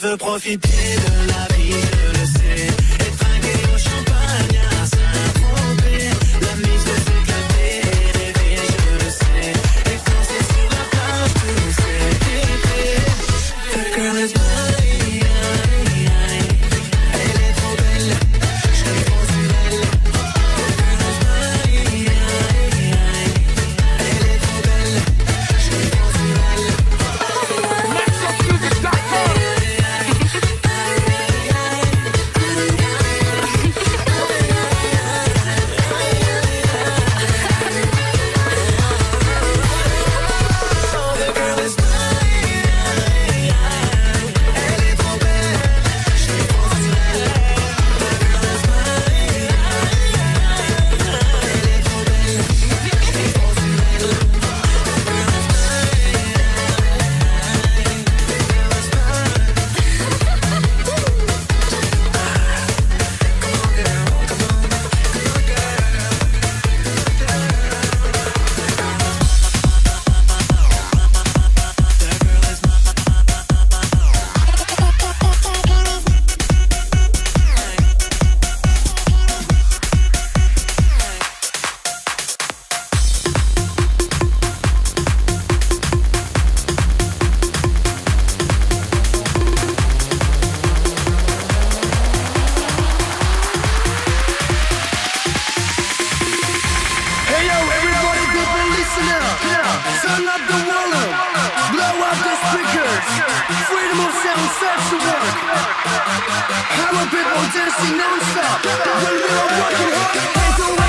veut profiter de la vie. Freedom of sound, social. How are people dancing non-stop? When we are working hard, hands on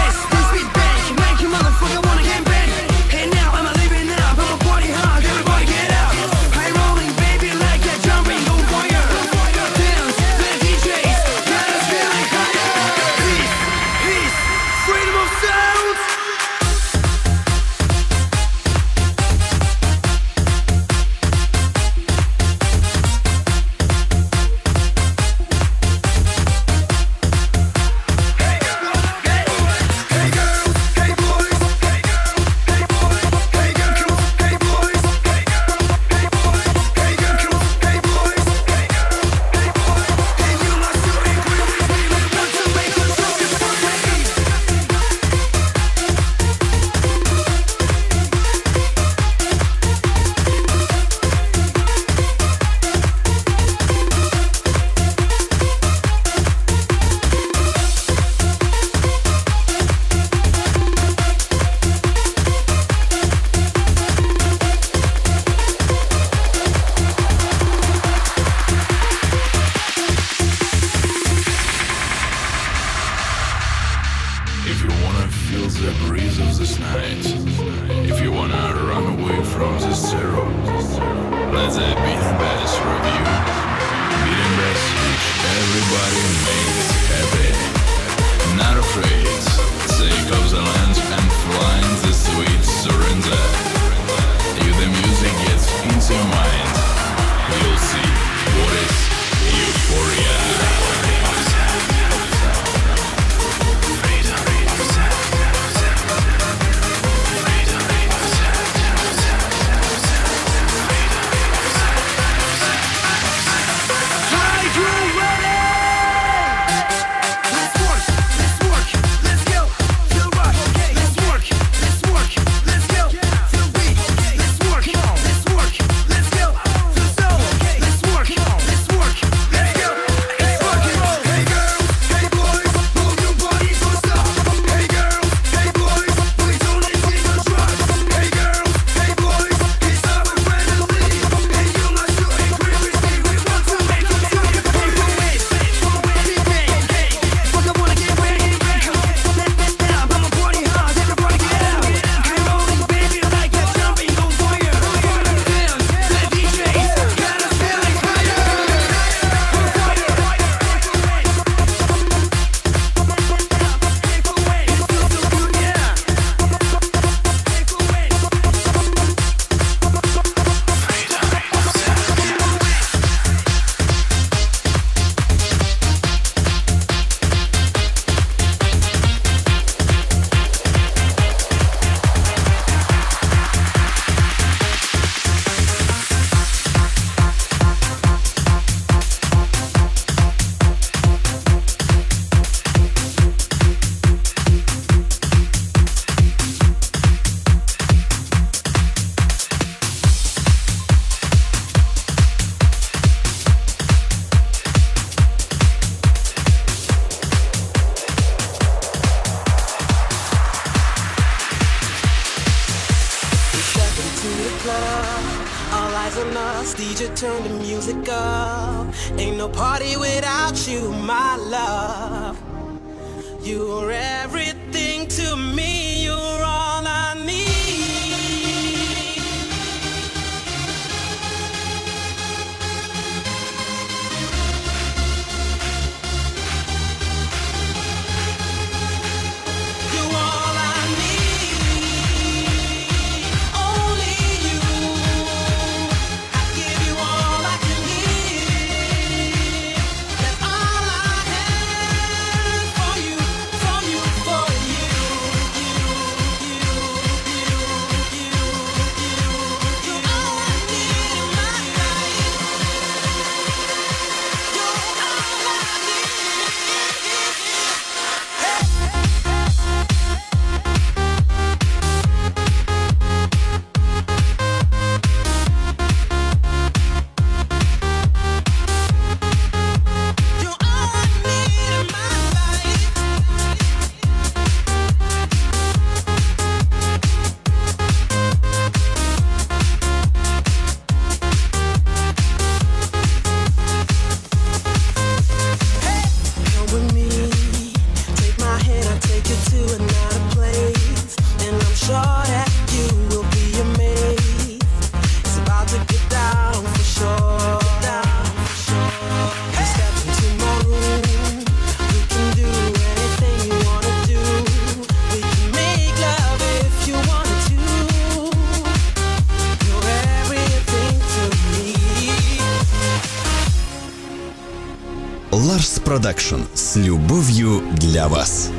DJ, turn the music up. Ain't no party without you, my love. You're everything to me. Production с любовью для вас.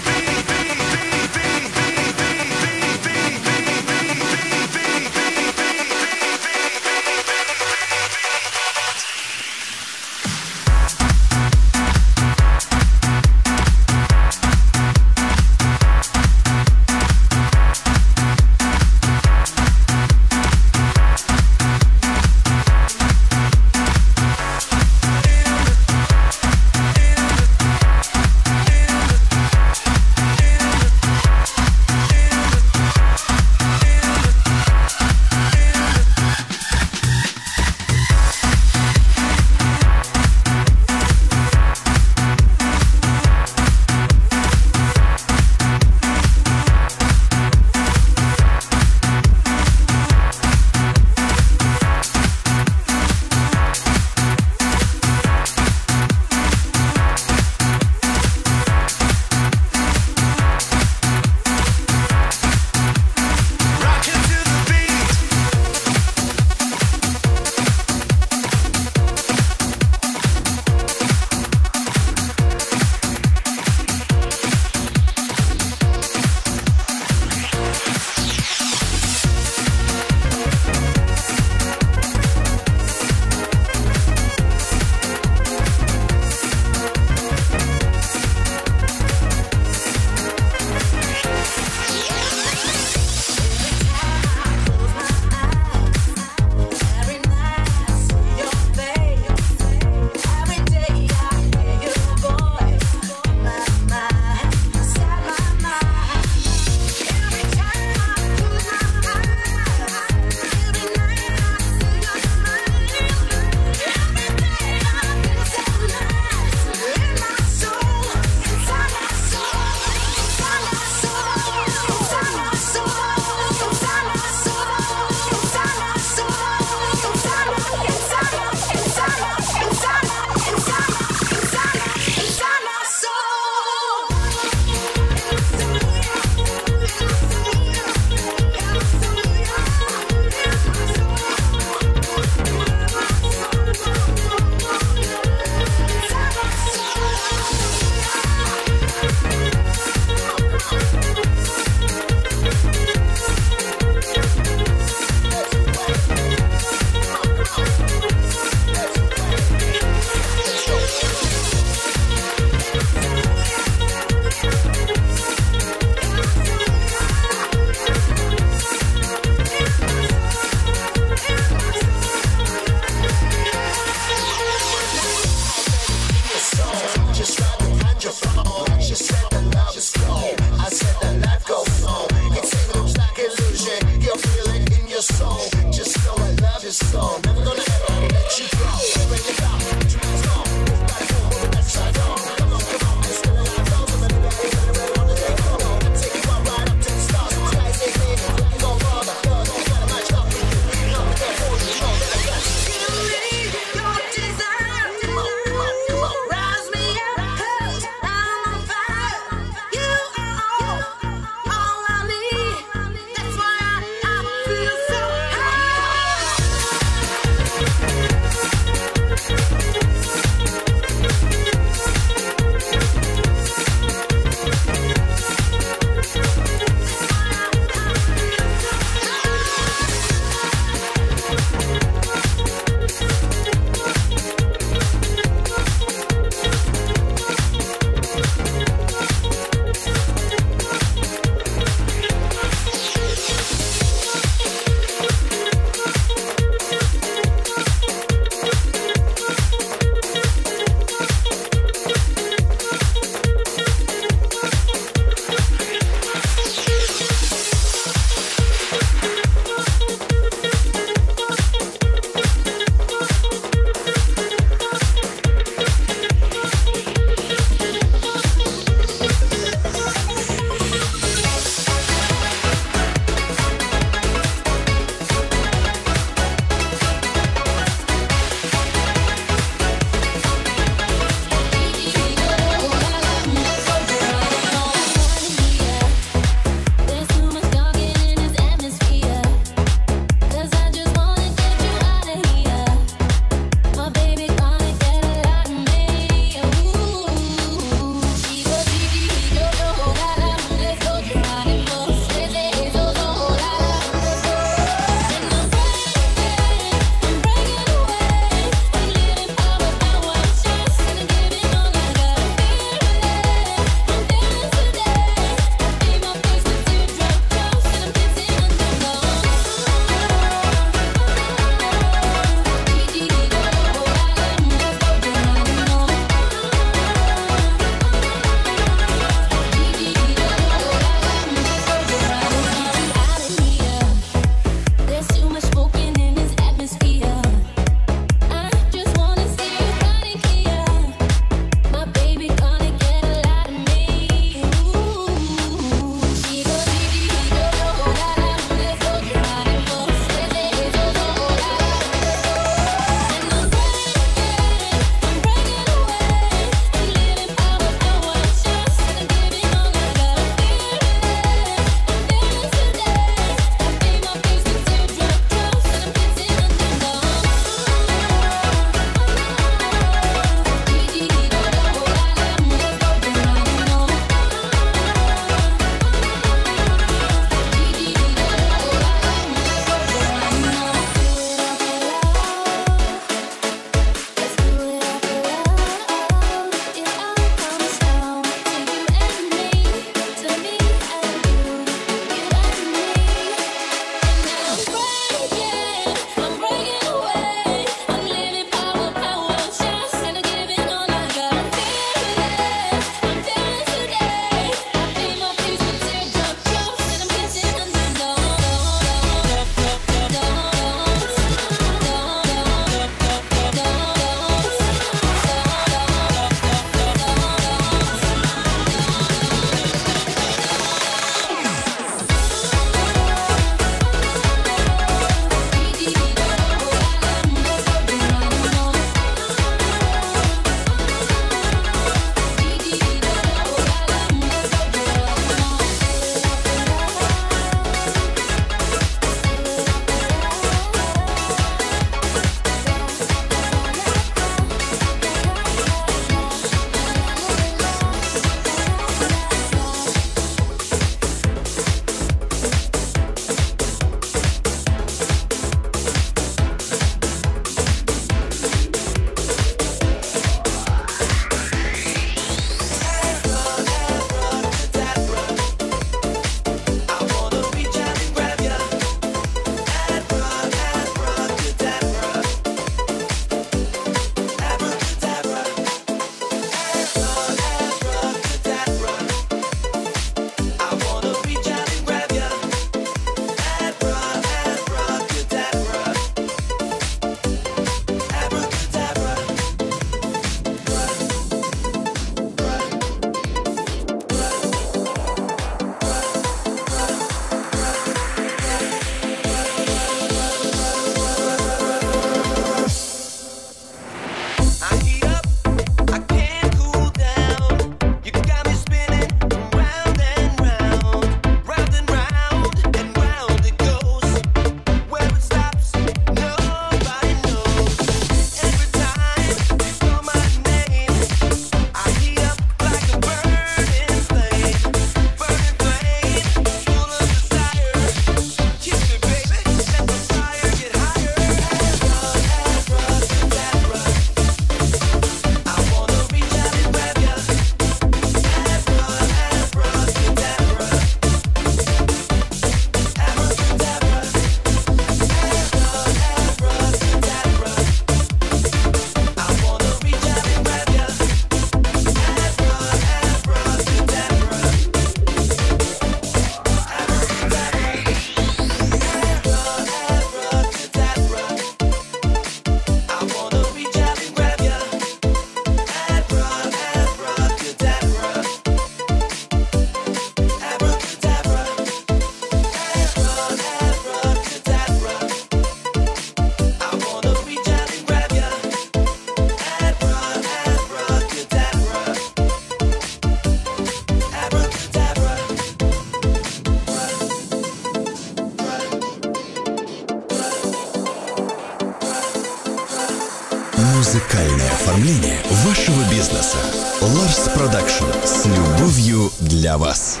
Для вас.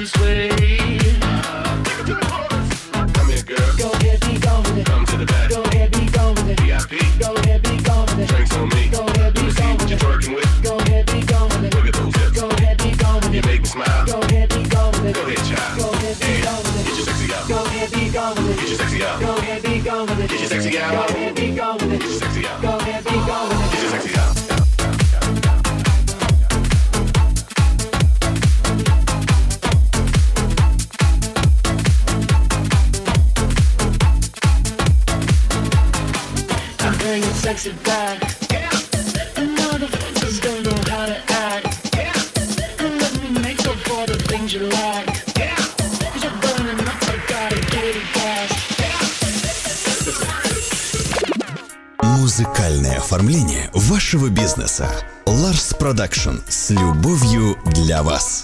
this way. Ларс Продакшн с любовью для вас.